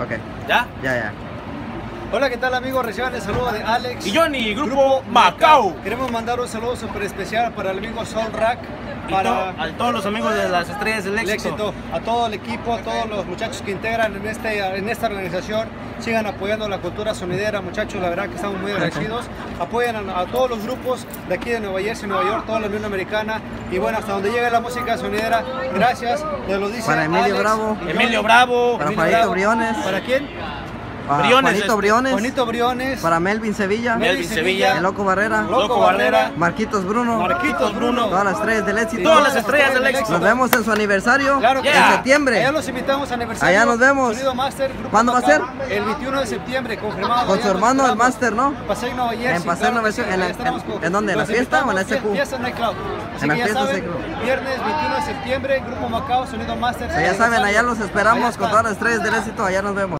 ok. ¿Ya? Ya, ya. Hola, ¿qué tal amigos? Reciban el saludo de Alex. Y Johnny, Grupo Macao. Queremos mandar un saludo súper especial para el amigo Sol Rack, para to- a todos los amigos de las estrellas del el éxito. éxito, a todo el equipo, a todos los muchachos que integran en, este, en esta organización. Sigan apoyando la cultura sonidera, muchachos, la verdad que estamos muy agradecidos. Apoyan a, a todos los grupos de aquí de Nueva Jersey, Nueva York, toda la Unión Americana. Y bueno, hasta donde llegue la música sonidera, gracias. Nos lo dice Para Emilio Alex Bravo. Emilio. Bravo. Para Emilio Bravo. Briones. ¿Para quién? Para Briones, Juanito este, Briones. Juanito Briones. Para Melvin Sevilla. Melvin Sevilla. El Loco Barrera. Loco Barrera. Marquitos Bruno. Marquitos Bruno. Todas las estrellas del éxito. Todas las estrellas del éxito. Nos vemos en su aniversario. Claro que en Yeah. septiembre. Allá los invitamos a aniversario. Allá nos vemos. Master, Grupo ¿Cuándo va a ser? El 21 de septiembre, confirmado. Con su hermano, el. Master, ¿no? Paseo Nueva Jersey. En Paseo Nueva Jersey, en en- ¿en dónde? ¿En la fiesta o en la SQ? Fiesta Nightclub. En la fiesta SQ. Viernes 21 de septiembre, Grupo Macao, Sonido Master. Ya saben, allá los esperamos con todas las estrellas del éxito. Allá nos vemos.